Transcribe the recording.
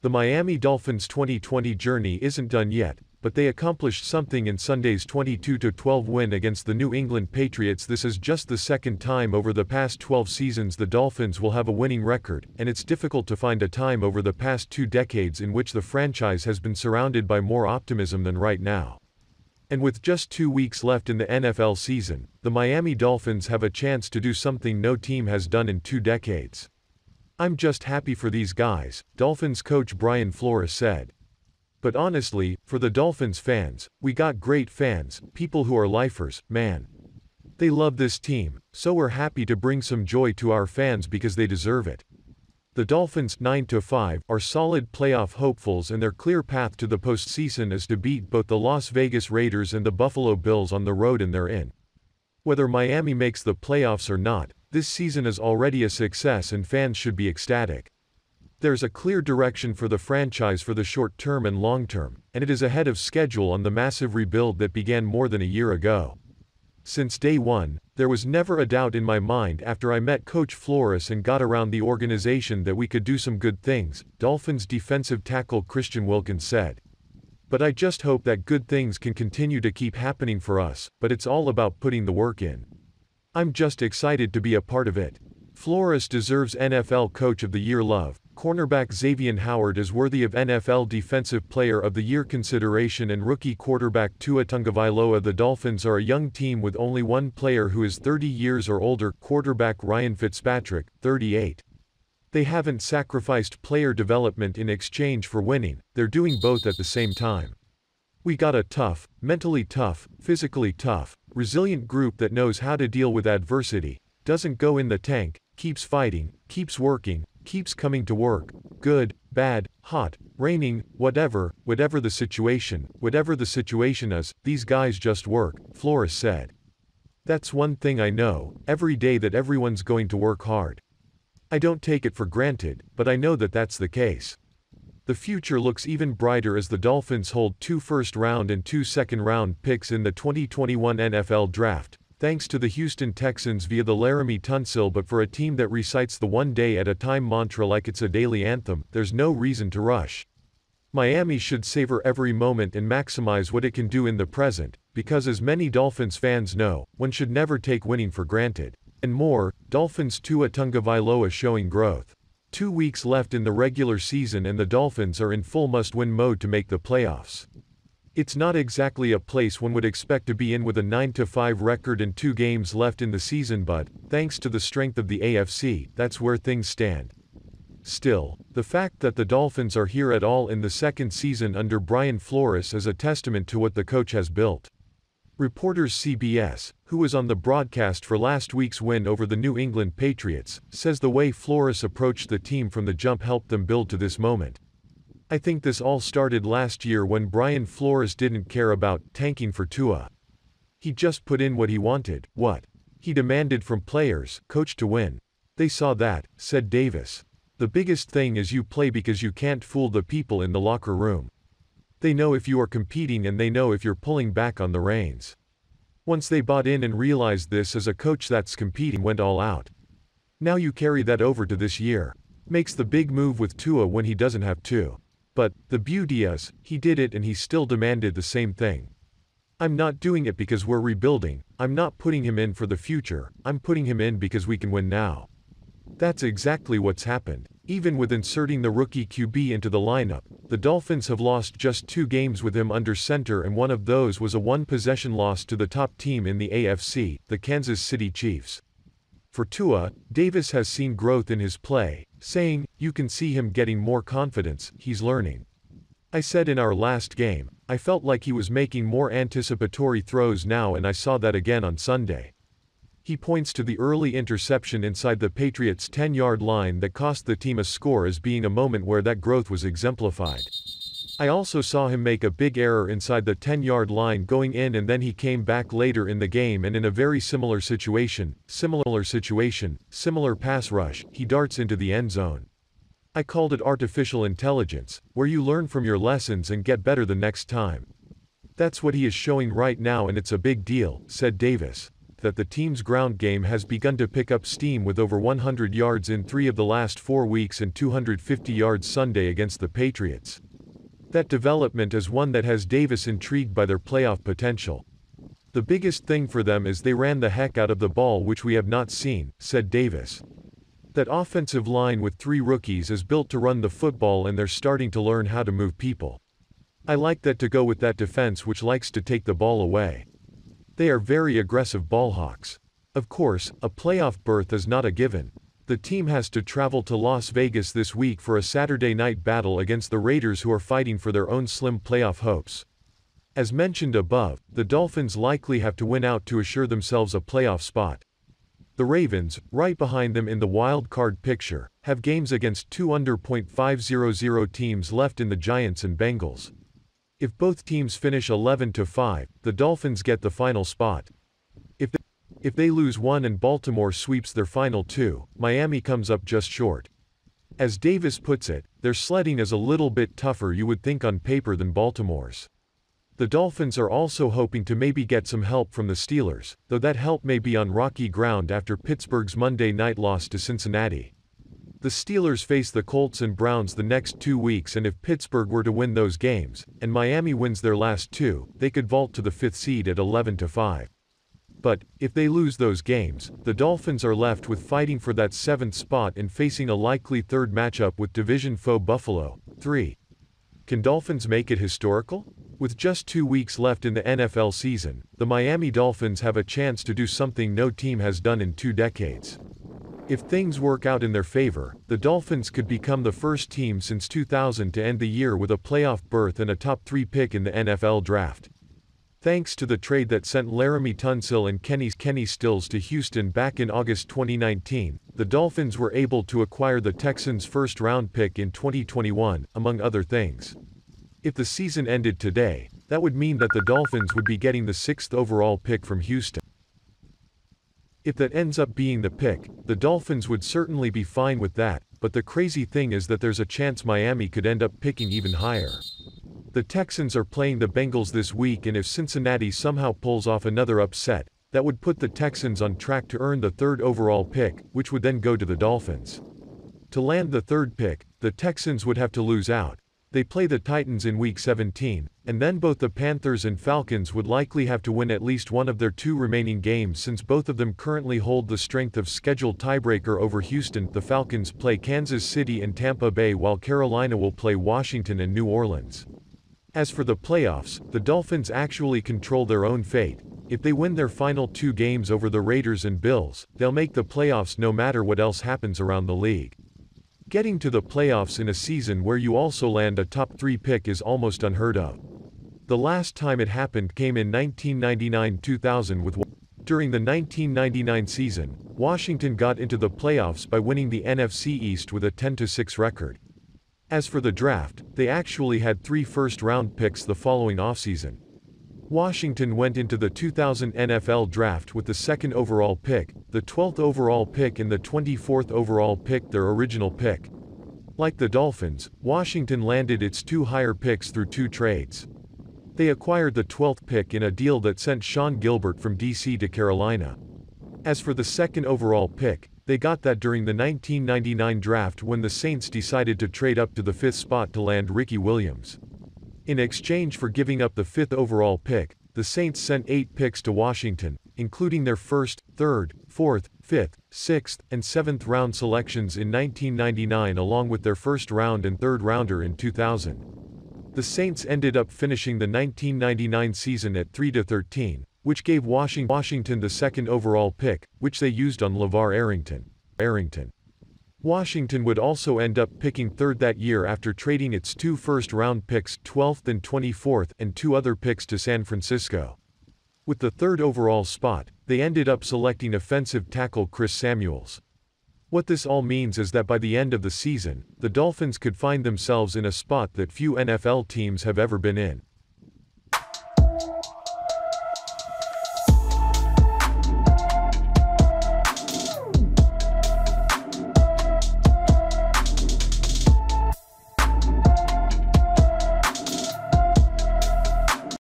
The Miami Dolphins 2020 journey isn't done yet, but they accomplished something in Sunday's 22-12 win against the New England Patriots. This is just the second time over the past 12 seasons the Dolphins will have a winning record, and it's difficult to find a time over the past two decades in which the franchise has been surrounded by more optimism than right now. And with just two weeks left in the NFL season, the Miami Dolphins have a chance to do something no team has done in two decades. I'm just happy for these guys, Dolphins coach Brian Flores said. But honestly, for the Dolphins fans, we got great fans, people who are lifers, man. They love this team, so we're happy to bring some joy to our fans because they deserve it. The Dolphins 9-5 are solid playoff hopefuls and their clear path to the postseason is to beat both the Las Vegas Raiders and the Buffalo Bills on the road and they're in. Whether Miami makes the playoffs or not, this season is already a success and fans should be ecstatic. There's a clear direction for the franchise for the short term and long term, and it is ahead of schedule on the massive rebuild that began more than a year ago. Since day one, there was never a doubt in my mind after I met Coach Flores and got around the organization that we could do some good things, Dolphins defensive tackle Christian Wilkins said. But I just hope that good things can continue to keep happening for us, but it's all about putting the work in. I'm just excited to be a part of it. Flores deserves NFL Coach of the Year love. Cornerback Xavier Howard is worthy of NFL Defensive Player of the Year consideration and rookie quarterback Tua Tagovailoa. The Dolphins are a young team with only one player who is 30 years or older, quarterback Ryan Fitzpatrick, 38. They haven't sacrificed player development in exchange for winning, they're doing both at the same time. We got a tough, mentally tough, physically tough, resilient group that knows how to deal with adversity, doesn't go in the tank, keeps fighting, keeps working, keeps coming to work, good, bad, hot, raining, whatever, whatever the situation, whatever the situation is, these guys just work, Flores said. That's one thing I know, every day that everyone's going to work hard. I don't take it for granted, but I know that that's the case. The future looks even brighter as the Dolphins hold two first round and two second round picks in the 2021 NFL Draft, thanks to the Houston Texans via the Laremy Tunsil. But for a team that recites the one day at a time mantra like it's a daily anthem, there's no reason to rush. Miami should savor every moment and maximize what it can do in the present, because as many Dolphins fans know, one should never take winning for granted. And more, Dolphins Tua Tagovailoa showing growth. Two weeks left in the regular season and the Dolphins are in full must-win mode to make the playoffs. It's not exactly a place one would expect to be in with a 9-5 record and two games left in the season but, thanks to the strength of the AFC, that's where things stand. Still, the fact that the Dolphins are here at all in the second season under Brian Flores is a testament to what the coach has built. Reporters CBS, who was on the broadcast for last week's win over the New England Patriots, says the way Flores approached the team from the jump helped them build to this moment. I think this all started last year when Brian Flores didn't care about tanking for Tua. He just put in what he wanted, what he demanded from players, coach to win. They saw that, said Davis. The biggest thing is you play because you can't fool the people in the locker room. They know if you are competing and they know if you're pulling back on the reins. Once they bought in and realized this as a coach that's competing went all out. Now you carry that over to this year. Makes the big move with Tua when he doesn't have to. But, the beauty is, he did it and he still demanded the same thing. I'm not doing it because we're rebuilding, I'm not putting him in for the future, I'm putting him in because we can win now. That's exactly what's happened. Even with inserting the rookie QB into the lineup, the Dolphins have lost just two games with him under center and one of those was a one-possession loss to the top team in the AFC, the Kansas City Chiefs. For Tua, Davis has seen growth in his play, saying, you can see him getting more confidence, he's learning. I said in our last game, I felt like he was making more anticipatory throws now and I saw that again on Sunday. He points to the early interception inside the Patriots' 10-yard line that cost the team a score as being a moment where that growth was exemplified. I also saw him make a big error inside the 10-yard line going in and then he came back later in the game and in a very similar situation, similar situation, similar pass rush, he darts into the end zone. I called it artificial intelligence, where you learn from your lessons and get better the next time. That's what he is showing right now and it's a big deal, said Davis. That the team's ground game has begun to pick up steam with over 100 yards in three of the last four weeks and 250 yards Sunday against the Patriots. That development is one that has Davis intrigued by their playoff potential. The biggest thing for them is they ran the heck out of the ball which we have not seen, said Davis. That offensive line with three rookies is built to run the football and they're starting to learn how to move people. I like that to go with that defense which likes to take the ball away. They are very aggressive ballhawks. Of course, a playoff berth is not a given. The team has to travel to Las Vegas this week for a Saturday night battle against the Raiders who are fighting for their own slim playoff hopes. As mentioned above, the Dolphins likely have to win out to assure themselves a playoff spot. The Ravens, right behind them in the wild card picture, have games against two under .500 teams left in the Giants and Bengals. If both teams finish 11 to 5, the Dolphins get the final spot. If they, if they lose one and Baltimore sweeps their final two, Miami comes up just short. As Davis puts it, their sledding is a little bit tougher you would think on paper than Baltimore's. The Dolphins are also hoping to maybe get some help from the Steelers, though that help may be on rocky ground after Pittsburgh's Monday night loss to Cincinnati. The Steelers face the Colts and Browns the next two weeks and if Pittsburgh were to win those games, and Miami wins their last two, they could vault to the fifth seed at 11-5. But, if they lose those games, the Dolphins are left with fighting for that seventh spot and facing a likely third matchup with division foe Buffalo. 3. Can Dolphins make it historical? With just two weeks left in the NFL season, the Miami Dolphins have a chance to do something no team has done in two decades. If things work out in their favor, the Dolphins could become the first team since 2000 to end the year with a playoff berth and a top 3 pick in the NFL draft. Thanks to the trade that sent Laremy Tunsil and Kenny, Kenny Stills to Houston back in August 2019, the Dolphins were able to acquire the Texans' first round pick in 2021, among other things. If the season ended today, that would mean that the Dolphins would be getting the sixth overall pick from Houston. If that ends up being the pick, the Dolphins would certainly be fine with that, but the crazy thing is that there's a chance Miami could end up picking even higher. The Texans are playing the Bengals this week and if Cincinnati somehow pulls off another upset, that would put the Texans on track to earn the third overall pick, which would then go to the Dolphins. To land the third pick, the Texans would have to lose out, they play the Titans in Week 17, and then both the Panthers and Falcons would likely have to win at least one of their two remaining games since both of them currently hold the strength of scheduled tiebreaker over Houston. The Falcons play Kansas City and Tampa Bay while Carolina will play Washington and New Orleans. As for the playoffs, the Dolphins actually control their own fate. If they win their final two games over the Raiders and Bills, they'll make the playoffs no matter what else happens around the league. Getting to the playoffs in a season where you also land a top 3 pick is almost unheard of. The last time it happened came in 1999-2000 with during the 1999 season, Washington got into the playoffs by winning the NFC East with a 10-6 record. As for the draft, they actually had three first-round picks the following offseason. Washington went into the 2000 NFL Draft with the second overall pick, the 12th overall pick and the 24th overall pick their original pick. Like the Dolphins, Washington landed its two higher picks through two trades. They acquired the 12th pick in a deal that sent Sean Gilbert from DC to Carolina. As for the second overall pick, they got that during the 1999 draft when the Saints decided to trade up to the fifth spot to land Ricky Williams. In exchange for giving up the fifth overall pick, the Saints sent eight picks to Washington, including their first, third, fourth, fifth, sixth, and seventh round selections in 1999 along with their first round and third rounder in 2000. The Saints ended up finishing the 1999 season at 3-13, which gave Washington the second overall pick, which they used on LaVar Arrington. Arrington. Washington would also end up picking third that year after trading its two first-round picks 12th and 24th and two other picks to San Francisco. With the third overall spot, they ended up selecting offensive tackle Chris Samuels. What this all means is that by the end of the season, the Dolphins could find themselves in a spot that few NFL teams have ever been in.